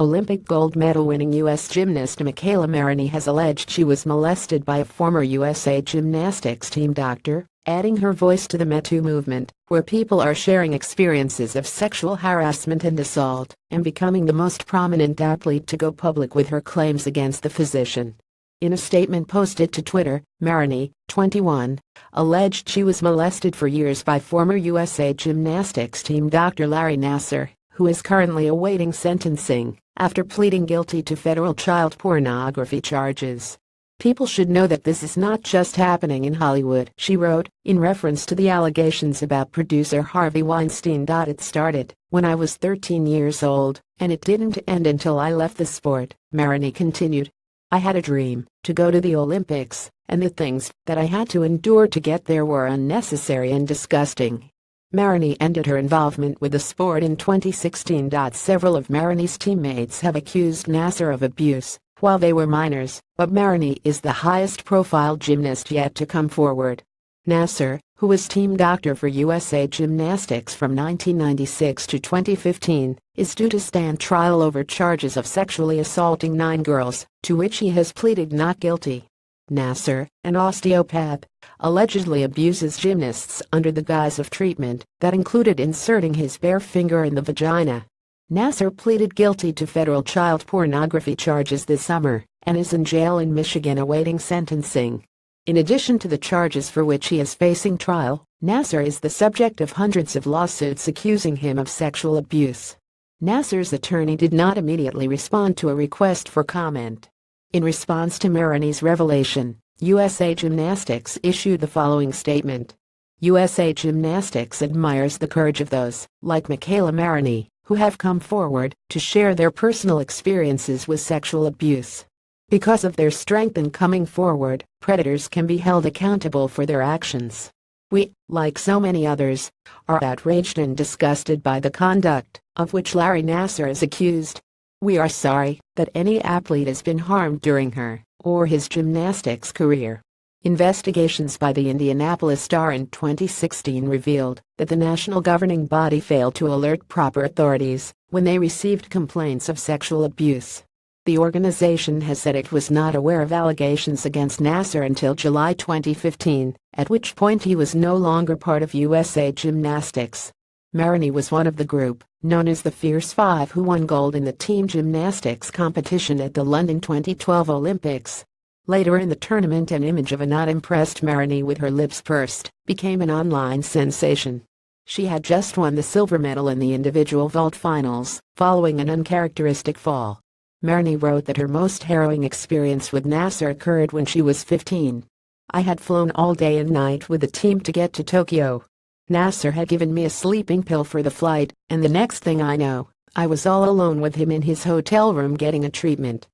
Olympic gold medal winning U.S. gymnast McKayla Maroney has alleged she was molested by a former USA gymnastics team doctor, adding her voice to the MeToo movement, where people are sharing experiences of sexual harassment and assault, and becoming the most prominent athlete to go public with her claims against the physician. In a statement posted to Twitter, Maroney, 21, alleged she was molested for years by former USA gymnastics team Dr. Larry Nassar, who is currently awaiting sentencing after pleading guilty to federal child pornography charges. People should know that this is not just happening in Hollywood, she wrote, in reference to the allegations about producer Harvey Weinstein. It started when I was 13 years old, and it didn't end until I left the sport, Maroney continued. I had a dream to go to the Olympics, and the things that I had to endure to get there were unnecessary and disgusting. Maroney ended her involvement with the sport in 2016. Several of Maroney's teammates have accused Nassar of abuse while they were minors, but Maroney is the highest profile gymnast yet to come forward. Nassar, who was team doctor for USA Gymnastics from 1996 to 2015, is due to stand trial over charges of sexually assaulting nine girls, to which he has pleaded not guilty. Nassar, an osteopath, allegedly abuses gymnasts under the guise of treatment that included inserting his bare finger in the vagina. Nassar pleaded guilty to federal child pornography charges this summer and is in jail in Michigan awaiting sentencing. In addition to the charges for which he is facing trial, Nassar is the subject of hundreds of lawsuits accusing him of sexual abuse. Nassar's attorney did not immediately respond to a request for comment. In response to Maroney's revelation, USA Gymnastics issued the following statement. USA Gymnastics admires the courage of those, like McKayla Maroney, who have come forward to share their personal experiences with sexual abuse. Because of their strength in coming forward, predators can be held accountable for their actions. We, like so many others, are outraged and disgusted by the conduct of which Larry Nassar is accused. We are sorry that any athlete has been harmed during her or his gymnastics career. Investigations by the Indianapolis Star in 2016 revealed that the national governing body failed to alert proper authorities when they received complaints of sexual abuse. The organization has said it was not aware of allegations against Nassar until July 2015, at which point he was no longer part of USA Gymnastics. Maroney was one of the group, known as the Fierce Five who won gold in the team gymnastics competition at the London 2012 Olympics. Later in the tournament an image of a not impressed Maroney with her lips pursed became an online sensation. She had just won the silver medal in the individual vault finals, following an uncharacteristic fall. Maroney wrote that her most harrowing experience with Nassar occurred when she was 15. I had flown all day and night with the team to get to Tokyo. Nassar had given me a sleeping pill for the flight, and the next thing I know, I was all alone with him in his hotel room getting a treatment.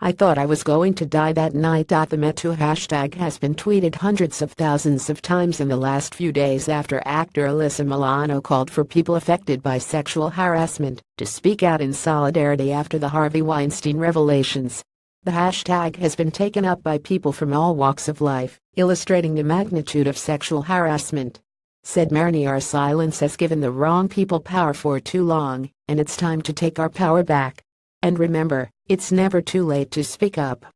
I thought I was going to die that night. The MeToo hashtag has been tweeted hundreds of thousands of times in the last few days after actor Alyssa Milano called for people affected by sexual harassment to speak out in solidarity after the Harvey Weinstein revelations. The hashtag has been taken up by people from all walks of life, illustrating the magnitude of sexual harassment. Said Maroney our silence has given the wrong people power for too long, and it's time to take our power back. And remember, it's never too late to speak up.